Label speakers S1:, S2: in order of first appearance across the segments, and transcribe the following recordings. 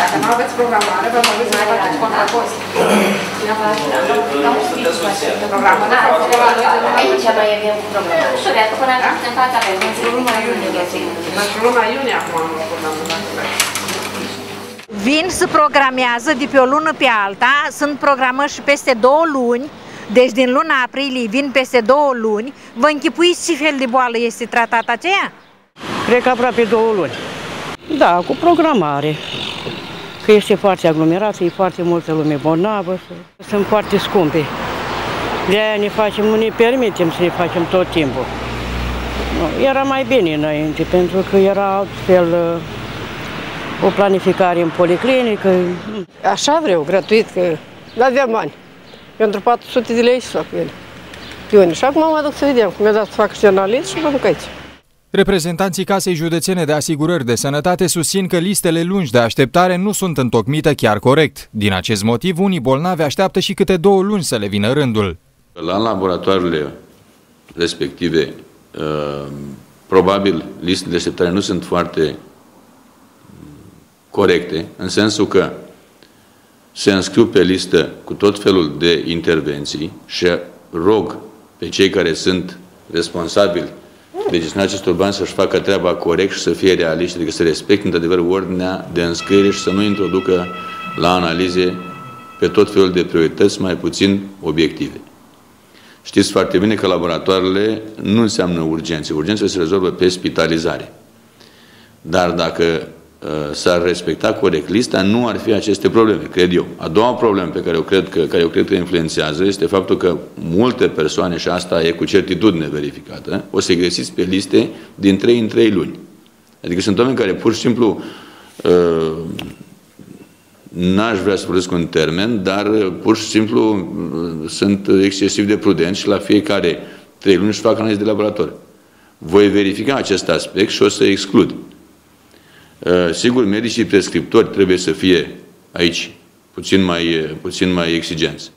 S1: Dacă nu aveți programare, vă mă să faceți contrapost. Programul de
S2: Aici mai avem problema. Și de până în fața avem, în luna iunie,
S1: Deci luna iunie acum am programul, dacă vreți.
S3: Vin să programează de pe o lună pe alta, sunt programări și peste două luni, deci din luna aprilie vin peste două luni. Vă închipuiți ce fel de boală este tratată aceea?
S4: Cred că aproape două luni. Da, cu programare. Că este foarte aglomerație, e foarte multă lume bolnavă, sunt foarte scumpe. De aia ne facem, nu ne permitem să ne facem tot timpul. Nu, Era mai bine înainte, pentru că era altfel uh, o planificare în policlinică.
S5: Așa vreau, gratuit, că nu aveam bani. Pentru 400 de lei să fac ele. Iuni. Și acum mă duc să vedem, cum mi-a dat să fac și analiz și vă duc aici.
S6: Reprezentanții Casei Județene de Asigurări de Sănătate susțin că listele lungi de așteptare nu sunt întocmite chiar corect. Din acest motiv, unii bolnavi așteaptă și câte două luni să le vină rândul.
S7: La laboratoarele respective, uh, probabil listele de așteptare nu sunt foarte corecte, în sensul că se înscriu pe listă cu tot felul de intervenții și rog pe cei care sunt responsabili de gestionarea acestor bani să-și facă treaba corect și să fie realiști, adică să respecte într-adevăr ordinea de înscriere și să nu introducă la analize pe tot felul de priorități mai puțin obiective. Știți foarte bine că laboratoarele nu înseamnă urgențe. Urgențele se rezolvă pe spitalizare. Dar dacă uh, s-ar respecta corect lista, nu ar fi aceste probleme, cred eu. A doua problemă pe care eu cred că, care eu cred că influențează este faptul că multe persoane, și asta e cu certitudine verificată, o să găsiți pe liste din 3 în 3 luni. Adică sunt oameni care pur și simplu uh, n-aș vrea să folosesc un termen, dar uh, pur și simplu uh, sunt excesiv de prudenți și la fiecare trei luni își fac analize de laborator. Voi verifica acest aspect și o să exclud. Uh, Sigur, medicii prescriptori trebuie să fie aici puțin mai, puțin mai exigenți.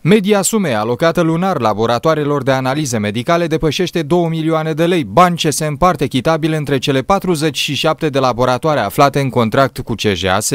S6: Media sumei alocată lunar laboratoarelor de analize medicale depășește 2 milioane de lei, bani ce se împart echitabil între cele 47 de laboratoare aflate în contract cu CJAS.